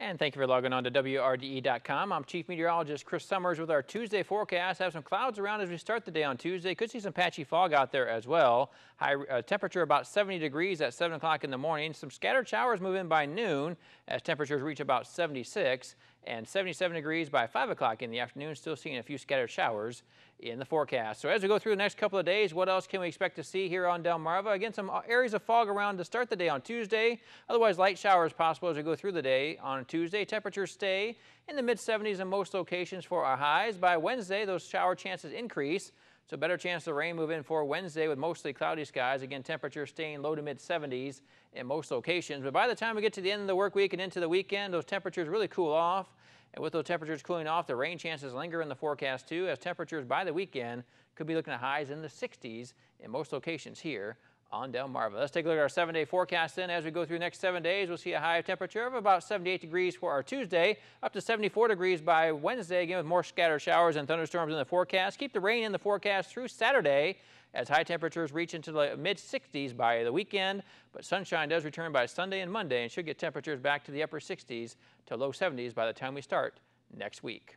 And thank you for logging on to WRDE.com. I'm Chief Meteorologist Chris Summers with our Tuesday forecast. Have some clouds around as we start the day on Tuesday. Could see some patchy fog out there as well. High uh, temperature about 70 degrees at 7 o'clock in the morning. Some scattered showers move in by noon as temperatures reach about 76 and 77 degrees by 5 o'clock in the afternoon. Still seeing a few scattered showers in the forecast. So as we go through the next couple of days, what else can we expect to see here on Delmarva? Again, some areas of fog around to start the day on Tuesday. Otherwise, light showers possible as we go through the day on Tuesday. Temperatures stay in the mid 70s in most locations for our highs. By Wednesday, those shower chances increase. So better chance of rain move in for Wednesday with mostly cloudy skies. Again, temperatures staying low to mid 70s in most locations. But by the time we get to the end of the work week and into the weekend, those temperatures really cool off. And with those temperatures cooling off, the rain chances linger in the forecast too, as temperatures by the weekend could be looking at highs in the 60s in most locations here on Delmarva. Let's take a look at our seven-day forecast then. As we go through the next seven days, we'll see a high temperature of about 78 degrees for our Tuesday, up to 74 degrees by Wednesday, again with more scattered showers and thunderstorms in the forecast. Keep the rain in the forecast through Saturday as high temperatures reach into the mid-60s by the weekend, but sunshine does return by Sunday and Monday and should get temperatures back to the upper 60s to low 70s by the time we start next week.